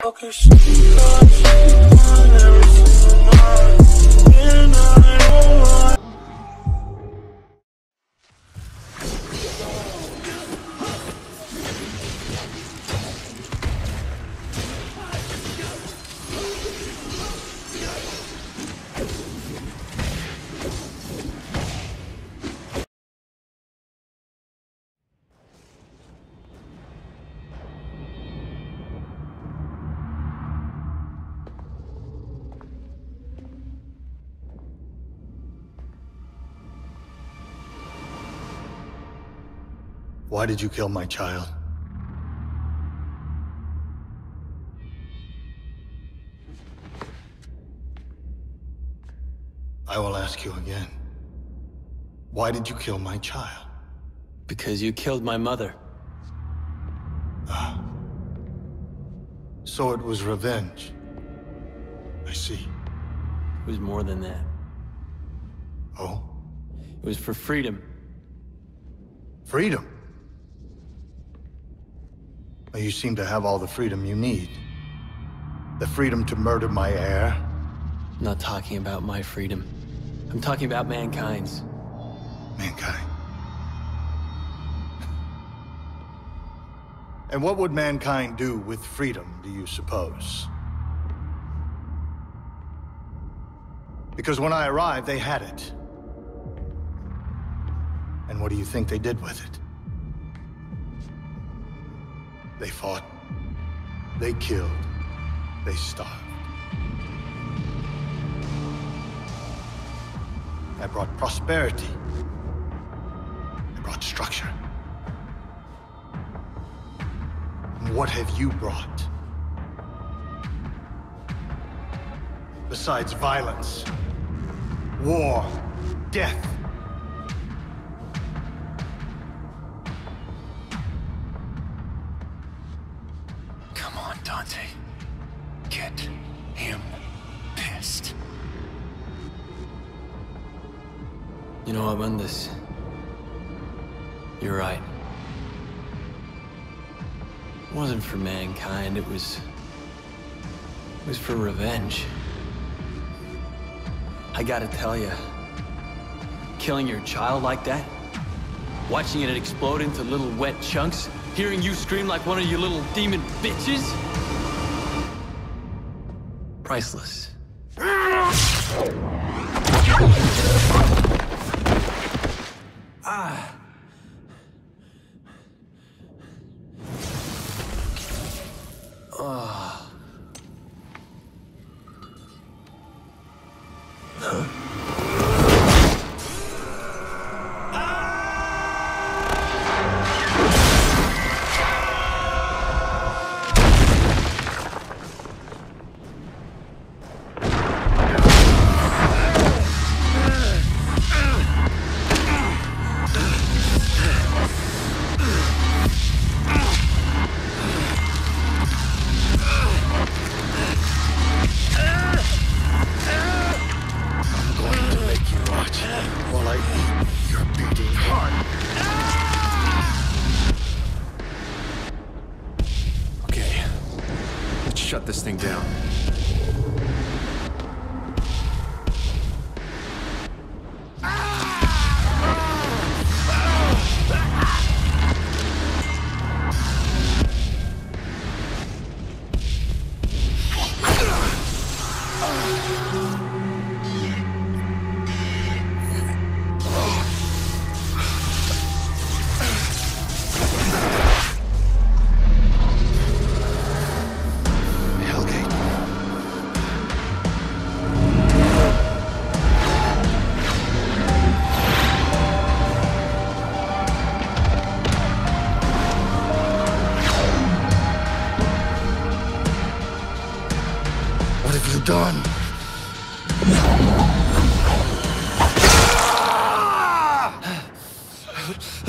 Focus, Why did you kill my child? I will ask you again. Why did you kill my child? Because you killed my mother. Ah. So it was revenge. I see. It was more than that. Oh? It was for freedom. Freedom? You seem to have all the freedom you need. The freedom to murder my heir. I'm not talking about my freedom. I'm talking about mankind's. Mankind. And what would mankind do with freedom, do you suppose? Because when I arrived, they had it. And what do you think they did with it? They fought. They killed. They starved. I brought prosperity. I brought structure. And what have you brought? Besides violence, war, death. You know, Armandus. You're right. It wasn't for mankind, it was... It was for revenge. I gotta tell you, killing your child like that, watching it explode into little wet chunks, hearing you scream like one of your little demon bitches, priceless. Going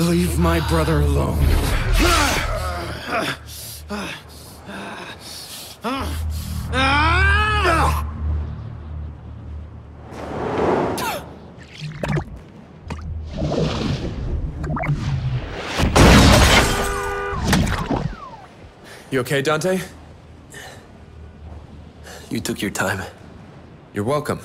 Leave my brother alone. You okay, Dante? You took your time. You're welcome.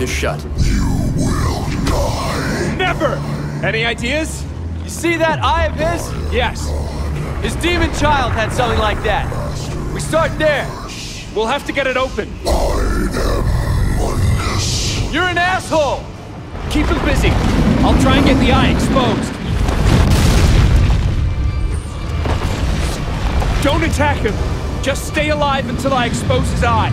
Is shut. you will die. Never! Any ideas? You see that eye of his? Yes. His demon child had something like that. We start there. We'll have to get it open. I am Mundus. You're an asshole! Keep him busy. I'll try and get the eye exposed. Don't attack him. Just stay alive until I expose his eye.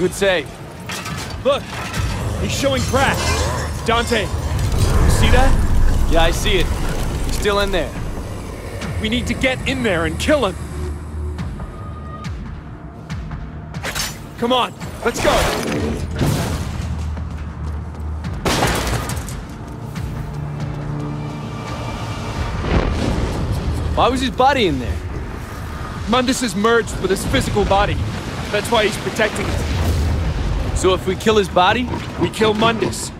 Good save. Look! He's showing cracks. Dante, you see that? Yeah, I see it. He's still in there. We need to get in there and kill him. Come on, let's go. Why was his body in there? Mundus is merged with his physical body. That's why he's protecting it. So if we kill his body, We kill Mundus.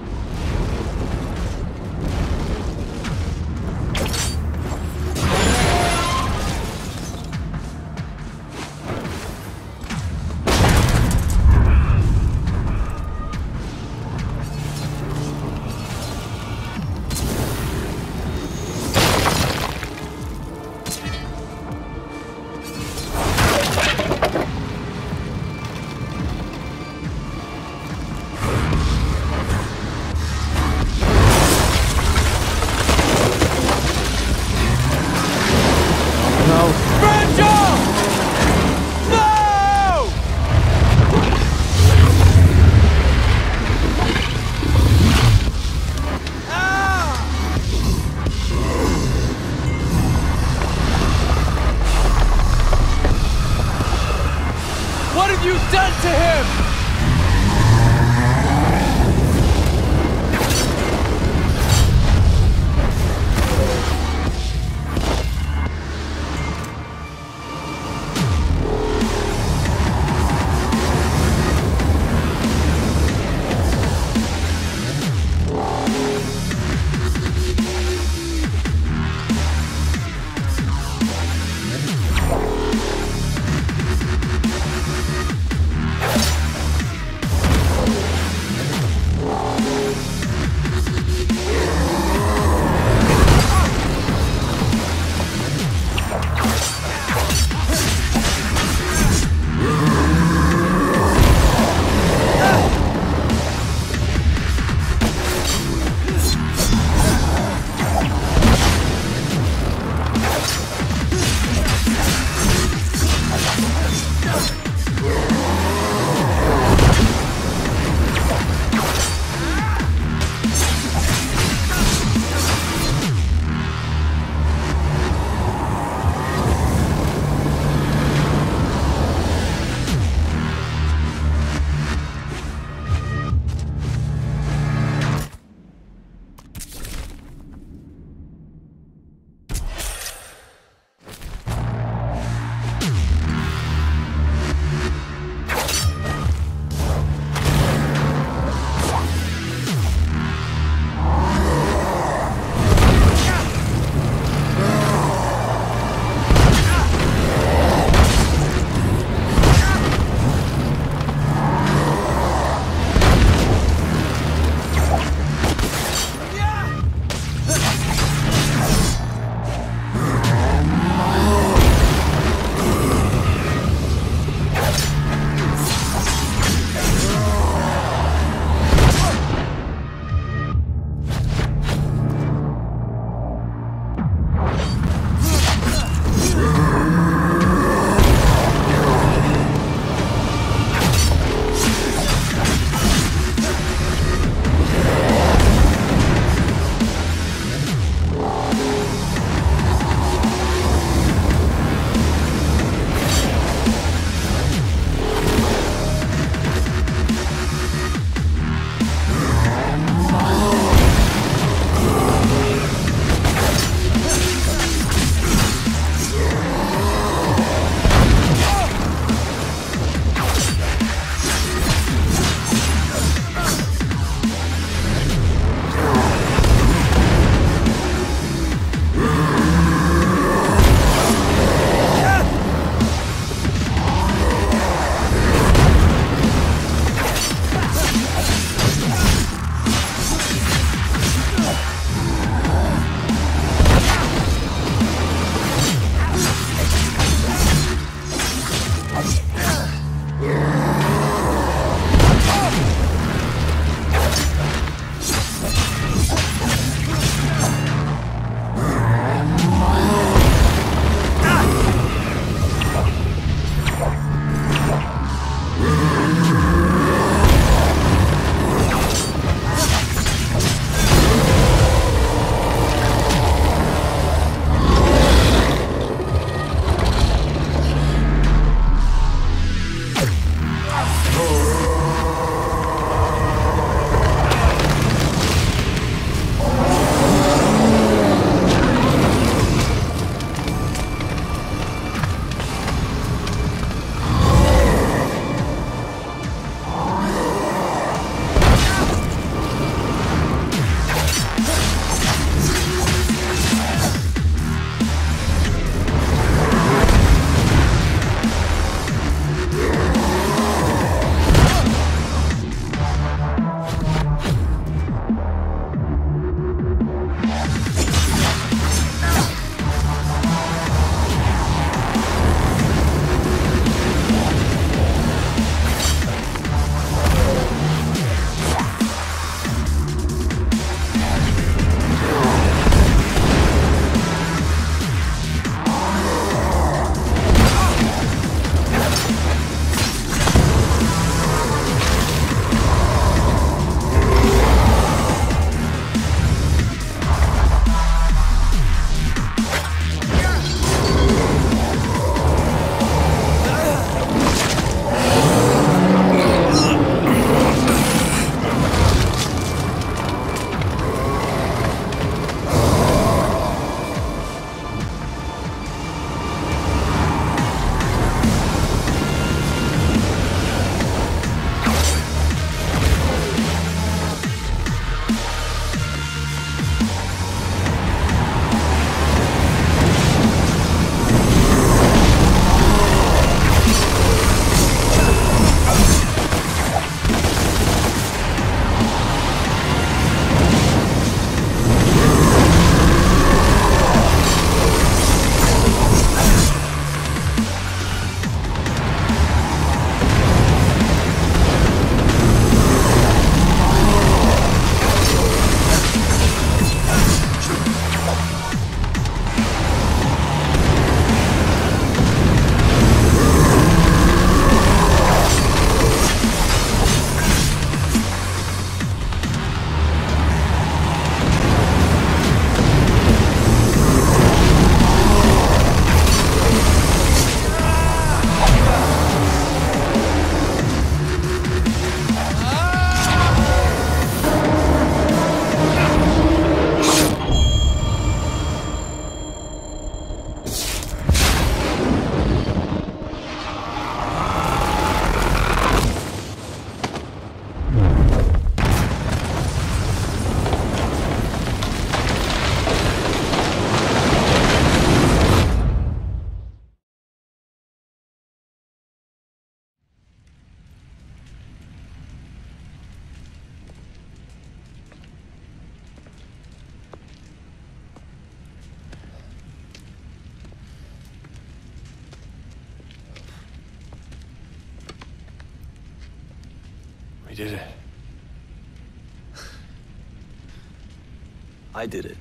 I did it.